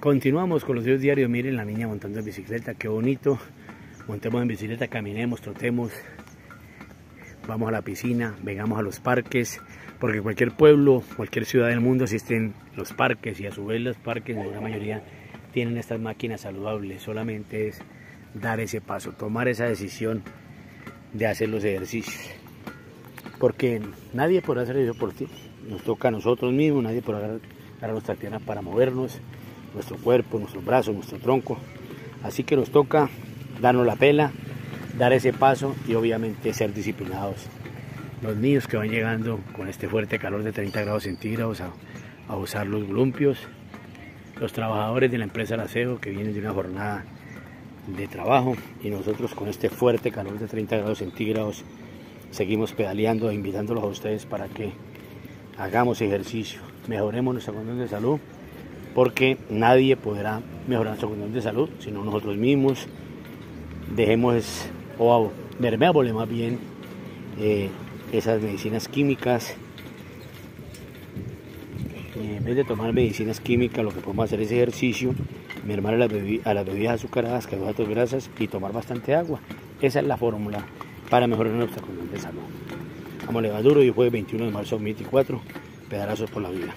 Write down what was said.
Continuamos con los videos diarios. Miren la niña montando en bicicleta, qué bonito. Montemos en bicicleta, caminemos, trotemos. Vamos a la piscina, vengamos a los parques, porque cualquier pueblo, cualquier ciudad del mundo existen los parques y a su vez los parques, en la mayoría, tienen estas máquinas saludables. Solamente es dar ese paso, tomar esa decisión de hacer los ejercicios. Porque nadie podrá hacer eso por ti. Nos toca a nosotros mismos, nadie podrá agarrar nuestras piernas para movernos nuestro cuerpo, nuestros brazos, nuestro tronco. Así que nos toca darnos la pela, dar ese paso y obviamente ser disciplinados. Los niños que van llegando con este fuerte calor de 30 grados centígrados a, usar los glumpios, los trabajadores de la empresa Laceo que vienen de una jornada de trabajo y nosotros con este fuerte calor de 30 grados centígrados seguimos pedaleando e invitándolos a ustedes para que hagamos ejercicio, mejoremos nuestra condición de salud porque nadie podrá mejorar nuestra condición de salud sino nosotros mismos. Dejemos o mermeámosle más bien eh, esas medicinas químicas. En vez de tomar medicinas químicas, lo que podemos hacer es ejercicio, mermar a las, a las bebidas azucaradas, carbohidratos grasas y tomar bastante agua. Esa es la fórmula para mejorar nuestra condición de salud. Vamos a duro y jueves 21 de marzo 2024, pedazos por la vida.